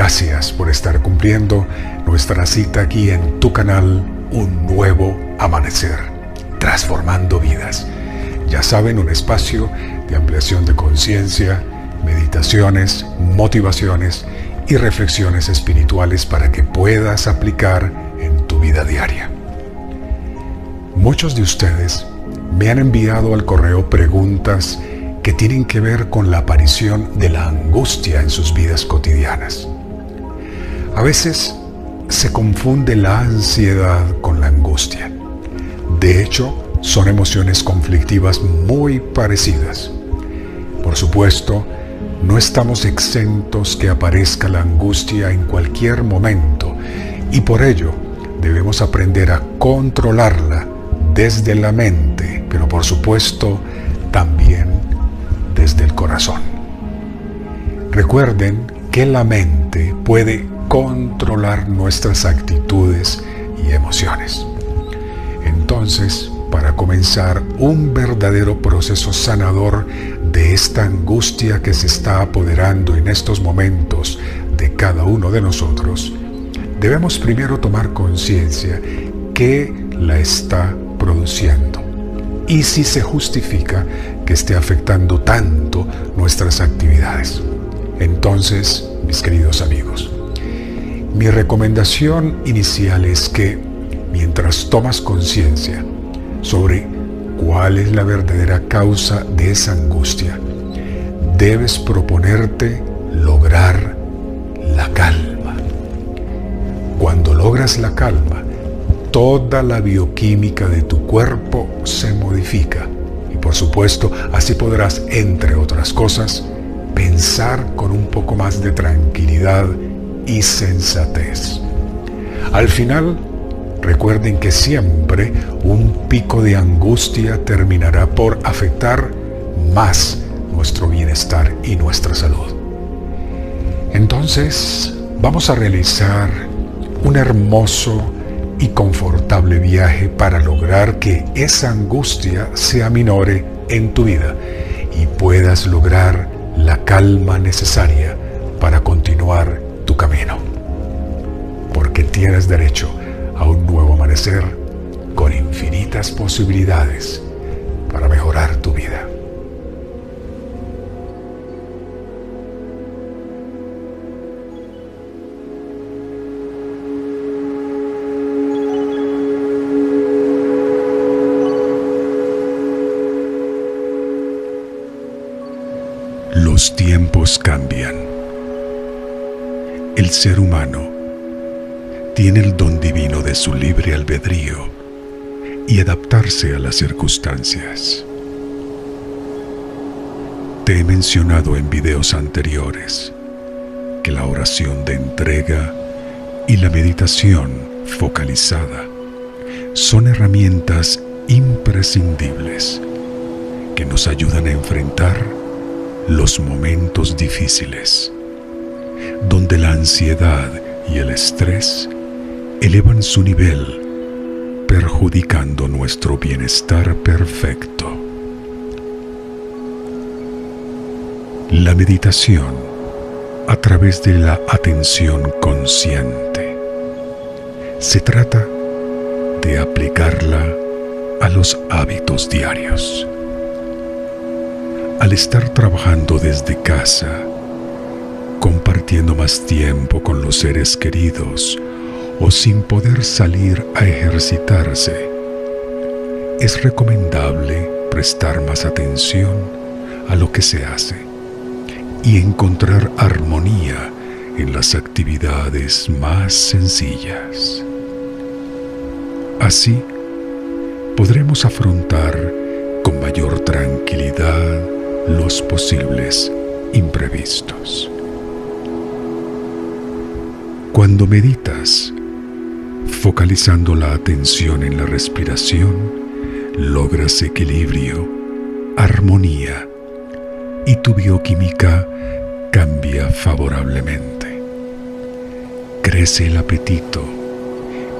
gracias por estar cumpliendo nuestra cita aquí en tu canal Un Nuevo Amanecer, transformando vidas. Ya saben, un espacio de ampliación de conciencia, meditaciones, motivaciones y reflexiones espirituales para que puedas aplicar en tu vida diaria. Muchos de ustedes me han enviado al correo preguntas que tienen que ver con la aparición de la angustia en sus vidas cotidianas. A veces se confunde la ansiedad con la angustia. De hecho, son emociones conflictivas muy parecidas. Por supuesto, no estamos exentos que aparezca la angustia en cualquier momento y por ello debemos aprender a controlarla desde la mente, pero por supuesto también desde el corazón. Recuerden que la mente puede controlar nuestras actitudes y emociones. Entonces, para comenzar un verdadero proceso sanador de esta angustia que se está apoderando en estos momentos de cada uno de nosotros, debemos primero tomar conciencia que la está produciendo y si se justifica que esté afectando tanto nuestras actividades. Entonces, mis queridos amigos, mi recomendación inicial es que mientras tomas conciencia sobre cuál es la verdadera causa de esa angustia, debes proponerte lograr la calma. Cuando logras la calma, toda la bioquímica de tu cuerpo se modifica. Y por supuesto, así podrás, entre otras cosas, pensar con un poco más de tranquilidad y sensatez. Al final, recuerden que siempre un pico de angustia terminará por afectar más nuestro bienestar y nuestra salud. Entonces, vamos a realizar un hermoso y confortable viaje para lograr que esa angustia se aminore en tu vida y puedas lograr la calma necesaria para continuar Porque tienes derecho a un nuevo amanecer con infinitas posibilidades para mejorar tu vida. Los tiempos cambian. El ser humano tiene el don divino de su libre albedrío y adaptarse a las circunstancias. Te he mencionado en videos anteriores que la oración de entrega y la meditación focalizada son herramientas imprescindibles que nos ayudan a enfrentar los momentos difíciles, donde la ansiedad y el estrés elevan su nivel, perjudicando nuestro bienestar perfecto. La meditación a través de la atención consciente. Se trata de aplicarla a los hábitos diarios al estar trabajando desde casa, más tiempo con los seres queridos o sin poder salir a ejercitarse, es recomendable prestar más atención a lo que se hace y encontrar armonía en las actividades más sencillas. Así podremos afrontar con mayor tranquilidad los posibles imprevistos. Cuando meditas, focalizando la atención en la respiración, logras equilibrio, armonía y tu bioquímica cambia favorablemente. Crece el apetito,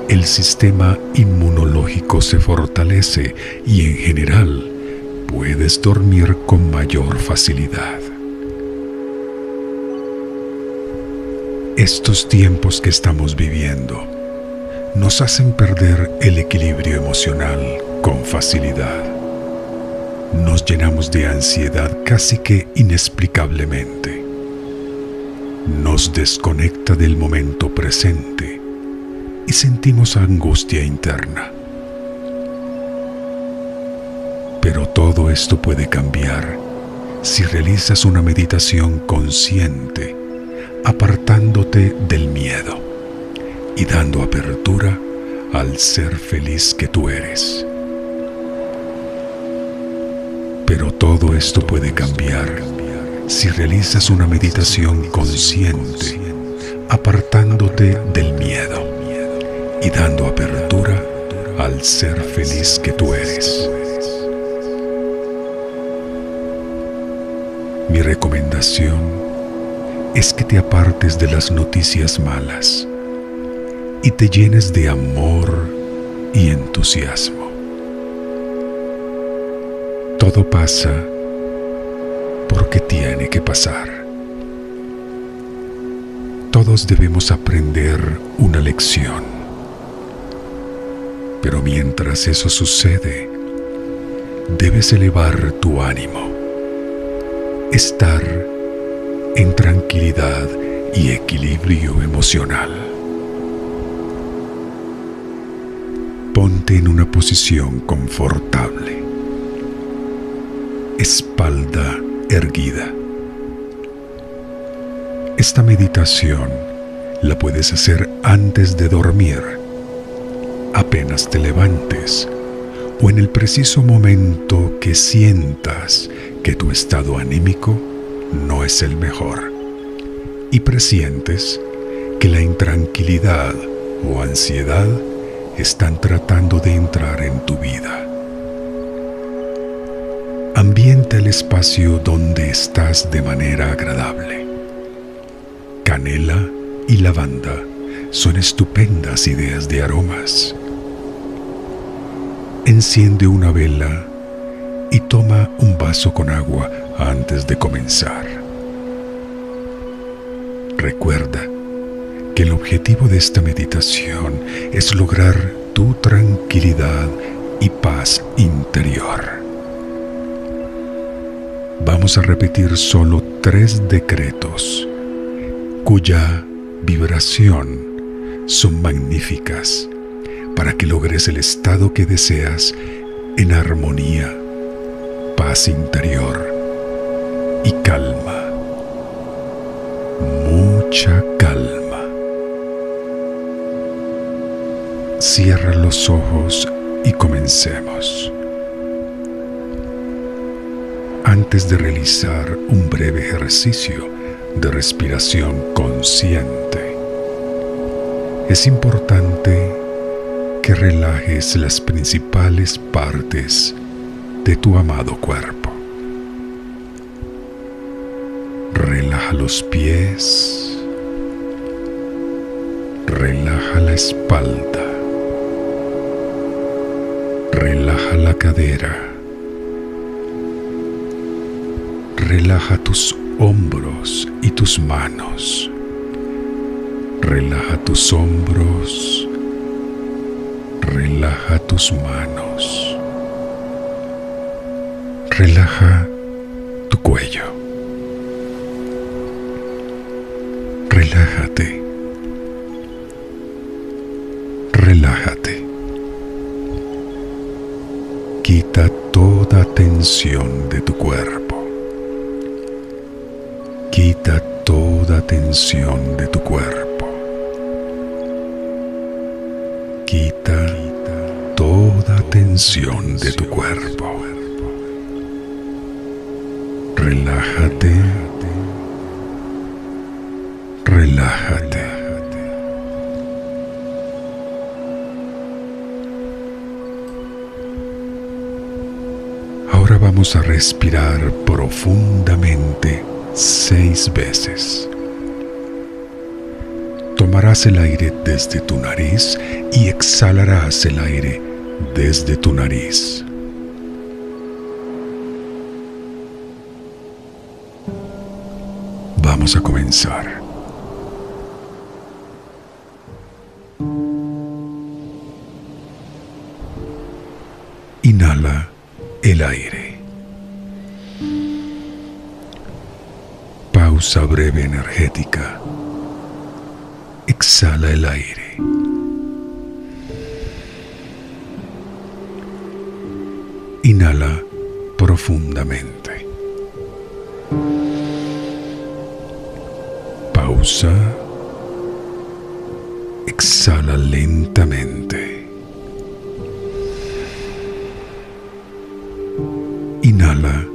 el sistema inmunológico se fortalece y en general puedes dormir con mayor facilidad. Estos tiempos que estamos viviendo nos hacen perder el equilibrio emocional con facilidad. Nos llenamos de ansiedad casi que inexplicablemente. Nos desconecta del momento presente y sentimos angustia interna. Pero todo esto puede cambiar si realizas una meditación consciente, apartándote del miedo y dando apertura al ser feliz que tú eres. Pero todo esto puede cambiar si realizas una meditación consciente, apartándote del miedo y dando apertura al ser feliz que tú eres. Mi recomendación es que te apartes de las noticias malas y te llenes de amor y entusiasmo. Todo pasa porque tiene que pasar. Todos debemos aprender una lección. Pero mientras eso sucede, debes elevar tu ánimo estar en tranquilidad y equilibrio emocional. Ponte en una posición confortable, espalda erguida. Esta meditación la puedes hacer antes de dormir, apenas te levantes o en el preciso momento que sientas que tu estado anímico no es el mejor y presientes que la intranquilidad o ansiedad están tratando de entrar en tu vida. Ambienta el espacio donde estás de manera agradable. Canela y lavanda son estupendas ideas de aromas. Enciende una vela y toma un vaso con agua antes de comenzar. Recuerda que el objetivo de esta meditación es lograr tu tranquilidad y paz interior. Vamos a repetir solo tres decretos cuya vibración son magníficas para que logres el estado que deseas en armonía paz interior y calma. Mucha calma. Cierra los ojos y comencemos. Antes de realizar un breve ejercicio de respiración consciente, es importante que relajes las principales partes de tu amado cuerpo. Relaja los pies, relaja la espalda, relaja la cadera, relaja tus hombros y tus manos, relaja tus hombros, relaja tus manos Relaja tu cuello. Relájate. Relájate. Quita toda tensión de tu cuerpo. Quita toda tensión de tu cuerpo. Quita toda tensión de tu cuerpo. Relájate. Relájate. Ahora vamos a respirar profundamente seis veces. Tomarás el aire desde tu nariz y exhalarás el aire desde tu nariz. vamos a comenzar. Inhala el aire. Pausa breve energética. Exhala el aire. Inhala profundamente. Pausa. Exhala lentamente. Inhala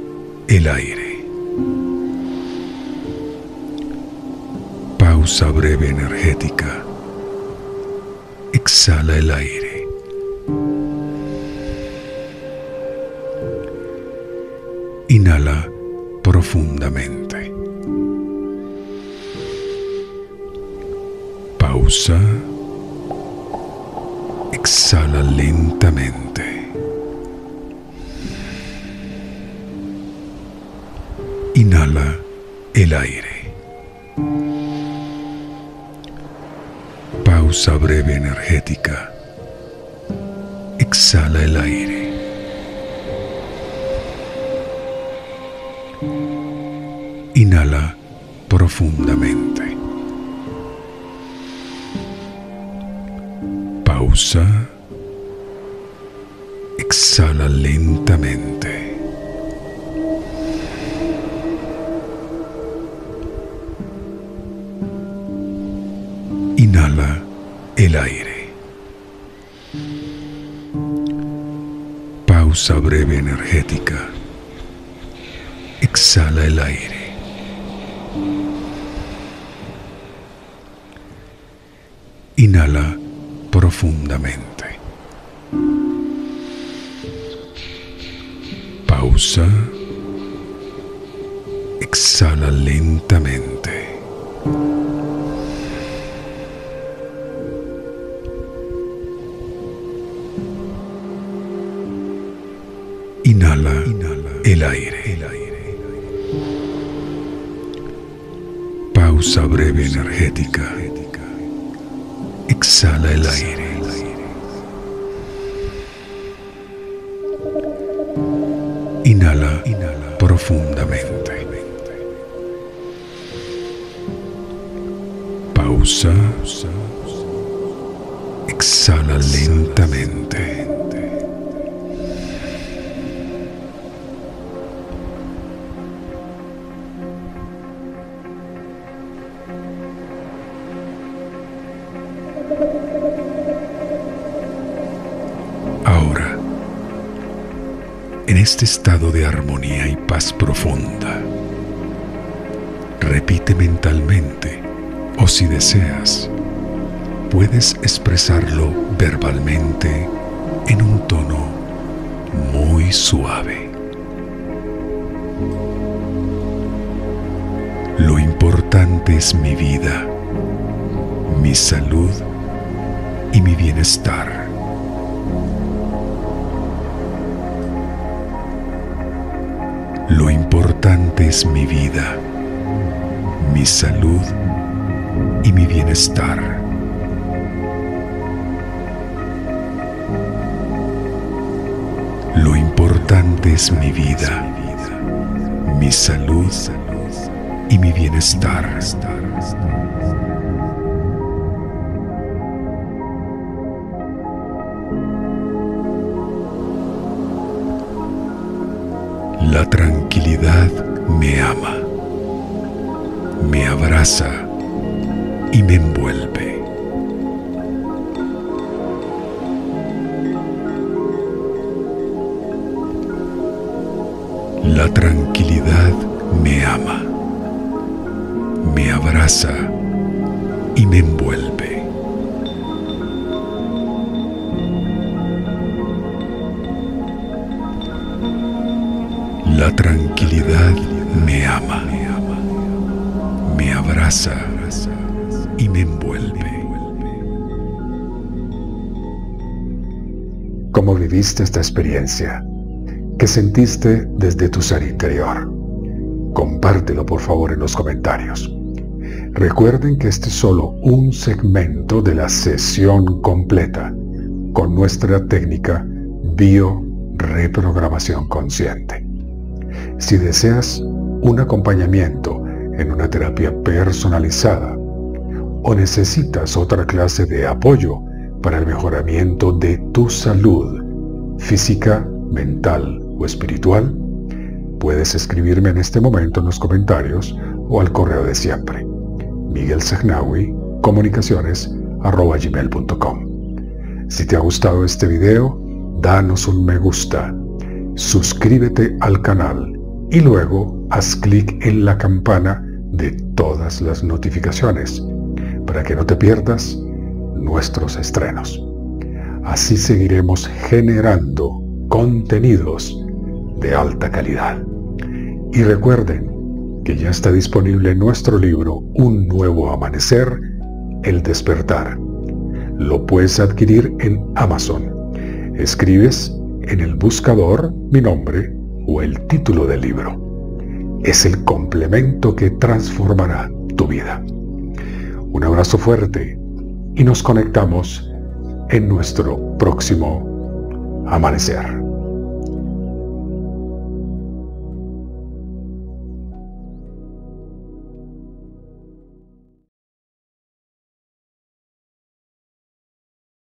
el aire. Pausa breve energética. Exhala el aire. Inhala profundamente. Pausa. Exhala lentamente. Inhala el aire. Pausa breve energética. Exhala el aire. Inhala profundamente. Exhala lentamente. Inhala el aire. Pausa breve energética. Exhala el aire. Inhala Pausa. Exhala lentamente. Inhala, el aire. Pausa breve energética. Exhala el aire. Profundamente. Pausa. Exhala lentamente. Este estado de armonía y paz profunda, repite mentalmente o si deseas, puedes expresarlo verbalmente en un tono muy suave. Lo importante es mi vida, mi salud y mi bienestar. Lo importante es mi vida, mi salud y mi bienestar. Lo importante es mi vida, mi salud y mi bienestar. La tranquilidad me ama, me abraza y me envuelve. La tranquilidad me ama, me abraza y me envuelve. La tranquilidad me ama, me abraza y me envuelve. ¿Cómo viviste esta experiencia? ¿Qué sentiste desde tu ser interior? Compártelo por favor en los comentarios. Recuerden que este es solo un segmento de la sesión completa con nuestra técnica Bio reprogramación consciente. Si deseas un acompañamiento en una terapia personalizada o necesitas otra clase de apoyo para el mejoramiento de tu salud física, mental o espiritual, puedes escribirme en este momento en los comentarios o al correo de siempre. Miguel Sagnawi, comunicaciones Si te ha gustado este video, danos un me gusta, suscríbete al canal y luego haz clic en la campana de todas las notificaciones para que no te pierdas nuestros estrenos. Así seguiremos generando contenidos de alta calidad. Y recuerden que ya está disponible nuestro libro Un nuevo amanecer, El despertar. Lo puedes adquirir en Amazon. Escribes en el buscador mi nombre o el título del libro. Es el complemento que transformará tu vida. Un abrazo fuerte y nos conectamos en nuestro próximo amanecer.